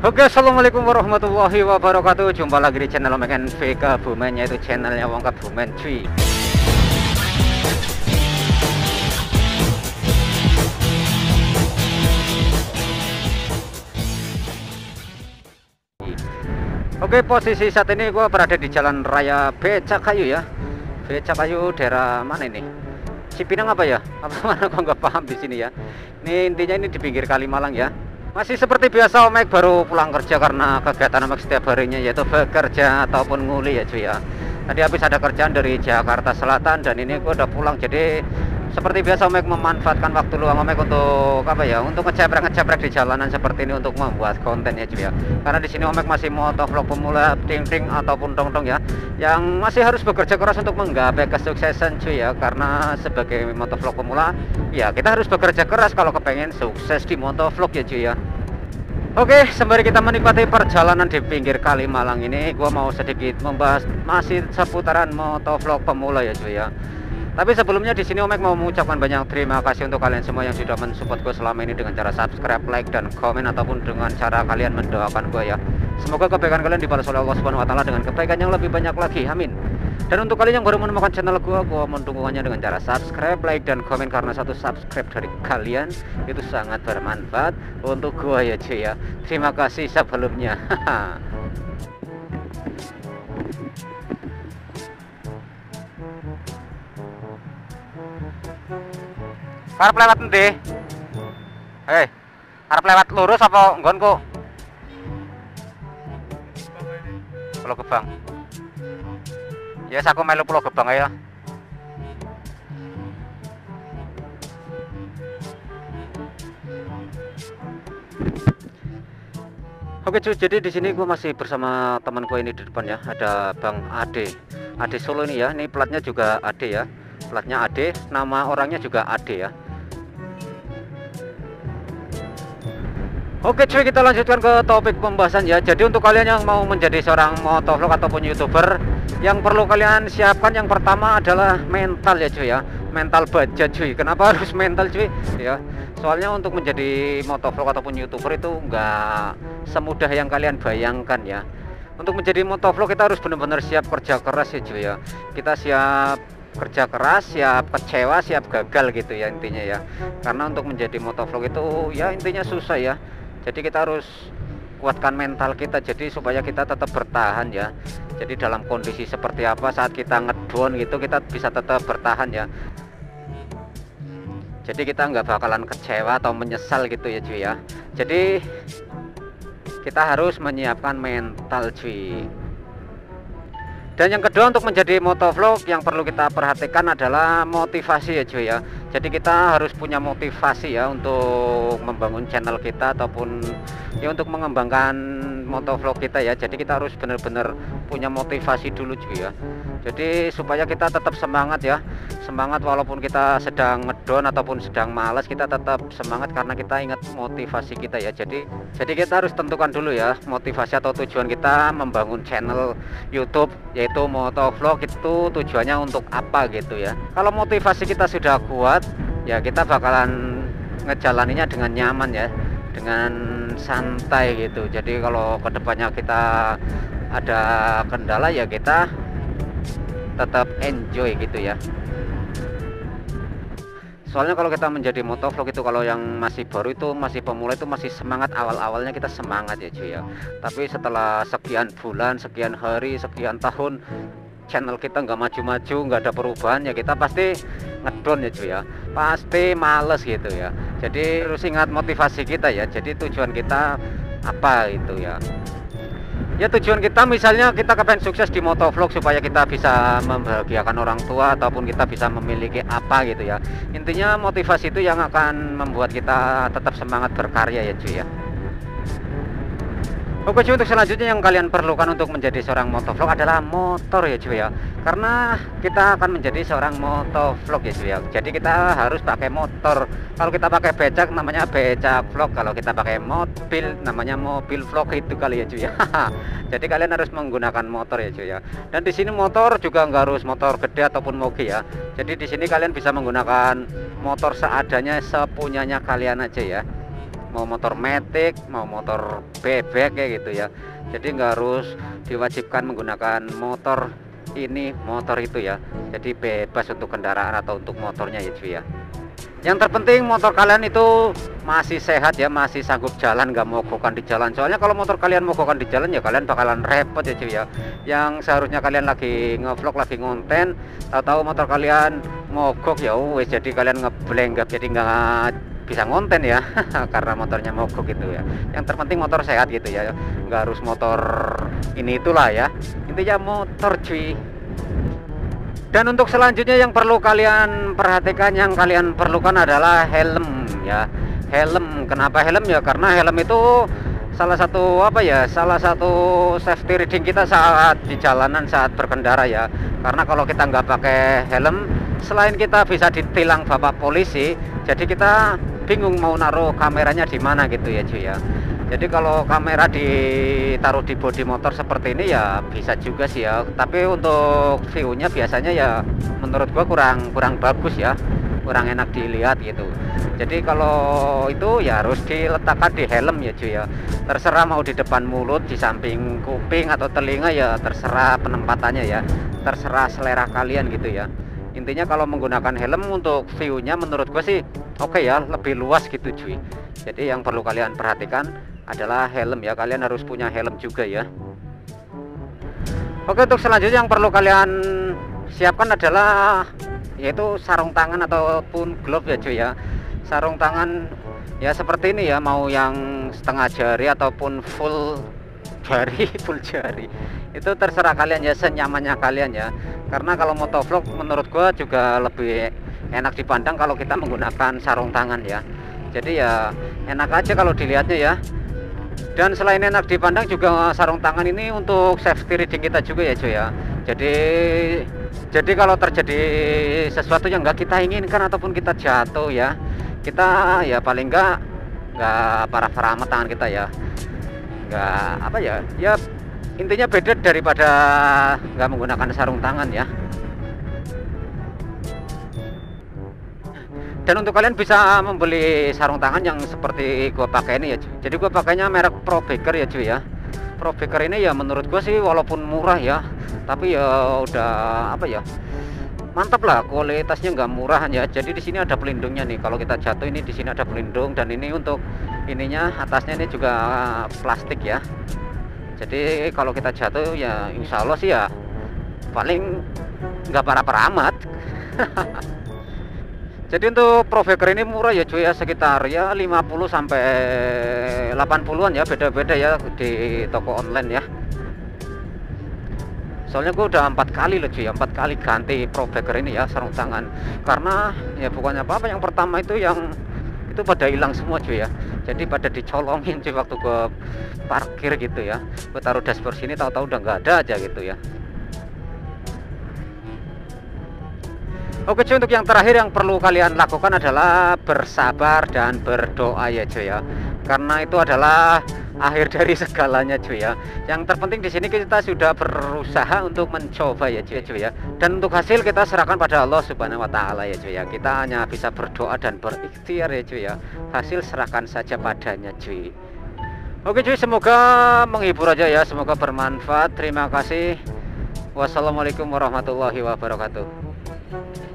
Oke assalamualaikum warahmatullahi wabarakatuh. Jumpa lagi di channel Om NV Kebumen Yaitu channelnya Wong Kebumen cuy. Oke posisi saat ini gue berada di jalan raya Becakayu ya. Becakayu daerah mana ini? Cipinang apa ya? Apa mana kok nggak paham di sini ya. Ini intinya ini di pinggir Kalimalang ya masih seperti biasa Omek baru pulang kerja karena kegiatan Omek setiap harinya yaitu bekerja ataupun nguli ya cuy ya. Tadi habis ada kerjaan dari Jakarta Selatan dan ini gue udah pulang jadi seperti biasa Omek memanfaatkan waktu luang Omek untuk apa ya untuk ngeceprek ngeceprek di jalanan seperti ini untuk membuat konten ya cuy ya. Karena di sini Omek masih motovlog pemula ting ting ataupun dong dong ya yang masih harus bekerja keras untuk menggapai kesuksesan cuy ya. Karena sebagai motovlog pemula ya kita harus bekerja keras kalau kepengen sukses di motovlog ya cuy ya. Oke, sembari kita menikmati perjalanan di pinggir Kalimalang ini, gua mau sedikit membahas masih seputaran motovlog pemula ya cuy ya. Tapi sebelumnya di sini Omek mau mengucapkan banyak terima kasih untuk kalian semua yang sudah mensupport gue selama ini dengan cara subscribe, like, dan komen ataupun dengan cara kalian mendoakan gue ya. Semoga kebaikan kalian dibalas oleh Allah Subhanahu Wa Taala dengan kebaikan yang lebih banyak lagi. Amin. Dan untuk kalian yang baru menemukan channel gue, gue mendukungnya dengan cara subscribe, like, dan komen karena satu subscribe dari kalian itu sangat bermanfaat untuk gue ya cuy ya. Terima kasih sebelumnya. Harap lewat nanti. Hei, harap lewat lurus apa nggonku? Pulau Gebang. Yes, aku melu Pulau Gebang ya. Oke cuy, jadi di sini gue masih bersama teman gue ini di depan ya. Ada Bang Ade, Ade Solo ini ya. Ini platnya juga Ade ya. Platnya Ade, nama orangnya juga Ade ya. Oke cuy kita lanjutkan ke topik pembahasan ya. Jadi untuk kalian yang mau menjadi seorang motovlog ataupun youtuber Yang perlu kalian siapkan yang pertama adalah mental ya cuy ya. Mental baja cuy Kenapa harus mental cuy ya. Soalnya untuk menjadi motovlog ataupun youtuber itu nggak semudah yang kalian bayangkan ya. Untuk menjadi motovlog kita harus benar-benar siap kerja keras ya cuy ya. Kita siap kerja keras siap kecewa siap gagal gitu ya intinya ya. Karena untuk menjadi motovlog itu ya intinya susah ya jadi kita harus kuatkan mental kita jadi supaya kita tetap bertahan ya. Jadi dalam kondisi seperti apa saat kita ngedon gitu kita bisa tetap bertahan ya. Jadi kita nggak bakalan kecewa atau menyesal gitu ya cuy ya. Jadi kita harus menyiapkan mental cuy dan yang kedua untuk menjadi motovlog yang perlu kita perhatikan adalah motivasi ya cuy ya. Jadi kita harus punya motivasi ya untuk membangun channel kita ataupun ya untuk mengembangkan motovlog kita ya. Jadi kita harus benar-benar punya motivasi dulu cuy ya. Jadi supaya kita tetap semangat ya semangat walaupun kita sedang ngedon ataupun sedang malas kita tetap semangat karena kita ingat motivasi kita ya. Jadi jadi kita harus tentukan dulu ya motivasi atau tujuan kita membangun channel YouTube yaitu motovlog itu tujuannya untuk apa gitu ya. Kalau motivasi kita sudah kuat ya kita bakalan ngejalaninya dengan nyaman ya dengan santai gitu. Jadi kalau ke depannya kita ada kendala ya kita tetap enjoy gitu ya soalnya kalau kita menjadi motovlog itu kalau yang masih baru itu masih pemula itu masih semangat. Awal-awalnya kita semangat ya cuy ya. Tapi setelah sekian bulan sekian hari sekian tahun channel kita nggak maju-maju nggak ada perubahan ya kita pasti ngedon ya cuy ya. Pasti males gitu ya. Jadi harus ingat motivasi kita ya. Jadi tujuan kita apa itu ya ya tujuan kita misalnya kita kepengen sukses di motovlog supaya kita bisa membahagiakan orang tua ataupun kita bisa memiliki apa gitu ya. Intinya motivasi itu yang akan membuat kita tetap semangat berkarya ya cuy ya Oke cuy untuk selanjutnya yang kalian perlukan untuk menjadi seorang motovlog adalah motor ya cuy ya. Karena kita akan menjadi seorang motovlog ya cuy ya. Jadi kita harus pakai motor. Kalau kita pakai becak namanya becak vlog. Kalau kita pakai mobil namanya mobil vlog itu kali ya cuy ya. Jadi kalian harus menggunakan motor ya cuy ya. Dan di sini motor juga nggak harus motor gede ataupun moge ya. Jadi di sini kalian bisa menggunakan motor seadanya sepunyanya kalian aja ya mau motor metik mau motor bebek kayak gitu ya. Jadi nggak harus diwajibkan menggunakan motor ini motor itu ya. Jadi bebas untuk kendaraan atau untuk motornya ya cuy ya. Yang terpenting motor kalian itu masih sehat ya masih sanggup jalan nggak mogokan di jalan. Soalnya kalau motor kalian mogokan di jalan ya kalian bakalan repot ya cuy ya. Yang seharusnya kalian lagi ngevlog lagi ngonten tahu-tahu motor kalian mogok ya wes jadi kalian ngeblank jadi nggak bisa ngonten ya karena motornya mogok gitu ya. Yang terpenting motor sehat gitu ya nggak harus motor ini itulah ya. Intinya motor cuy. Dan untuk selanjutnya yang perlu kalian perhatikan yang kalian perlukan adalah helm ya. Helm kenapa helm? Ya karena helm itu salah satu apa ya salah satu safety reading kita saat di jalanan saat berkendara ya. Karena kalau kita nggak pakai helm selain kita bisa ditilang bapak polisi jadi kita bingung mau naruh kameranya di mana gitu ya cuy ya. Jadi kalau kamera ditaruh di bodi motor seperti ini ya bisa juga sih ya. Tapi untuk view-nya biasanya ya menurut gua kurang kurang bagus ya. Kurang enak dilihat gitu. Jadi kalau itu ya harus diletakkan di helm ya cuy ya. Terserah mau di depan mulut di samping kuping atau telinga ya terserah penempatannya ya. Terserah selera kalian gitu ya intinya kalau menggunakan helm untuk view-nya menurut gue sih oke okay ya lebih luas gitu cuy. Jadi yang perlu kalian perhatikan adalah helm ya. Kalian harus punya helm juga ya. Oke untuk selanjutnya yang perlu kalian siapkan adalah yaitu sarung tangan ataupun glove ya cuy ya. Sarung tangan ya seperti ini ya mau yang setengah jari ataupun full jari full jari itu terserah kalian ya senyamannya kalian ya. Karena kalau motovlog menurut gua juga lebih enak dipandang kalau kita menggunakan sarung tangan ya. Jadi ya enak aja kalau dilihatnya ya. Dan selain enak dipandang juga sarung tangan ini untuk safety reading kita juga ya cuy ya. Jadi jadi kalau terjadi sesuatu yang nggak kita inginkan ataupun kita jatuh ya kita ya paling nggak nggak parah-parah tangan kita ya. Nggak apa ya ya intinya beda daripada nggak menggunakan sarung tangan ya. Dan untuk kalian bisa membeli sarung tangan yang seperti gua pakai ini ya cuy. jadi gua pakainya merek Pro Baker ya cuy ya. Pro Baker ini ya menurut gua sih walaupun murah ya tapi ya udah apa ya mantap lah kualitasnya nggak murah ya. Jadi di sini ada pelindungnya nih. Kalau kita jatuh ini di sini ada pelindung dan ini untuk ininya atasnya ini juga plastik ya jadi kalau kita jatuh ya insya Allah sih ya paling nggak parah-parah amat. Jadi untuk Proveker ini murah ya cuy ya sekitar ya 50 sampai 80-an ya beda-beda ya di toko online ya. Soalnya gue udah empat kali loh cuy empat kali ganti Proveker ini ya sarung tangan. Karena ya bukannya apa-apa yang pertama itu yang itu pada hilang semua cuy ya jadi pada dicolongin cuy waktu gue parkir gitu ya. Gue taruh dashboard sini tahu-tahu udah nggak ada aja gitu ya. Oke cuy untuk yang terakhir yang perlu kalian lakukan adalah bersabar dan berdoa ya cuy ya. Karena itu adalah akhir dari segalanya cuy ya. Yang terpenting di sini kita sudah berusaha untuk mencoba ya cuy, cuy ya. Dan untuk hasil kita serahkan pada Allah subhanahu wa ta'ala ya cuy ya. Kita hanya bisa berdoa dan berikhtiar ya cuy ya. Hasil serahkan saja padanya cuy Oke cuy semoga menghibur aja ya. Semoga bermanfaat. Terima kasih. Wassalamualaikum warahmatullahi wabarakatuh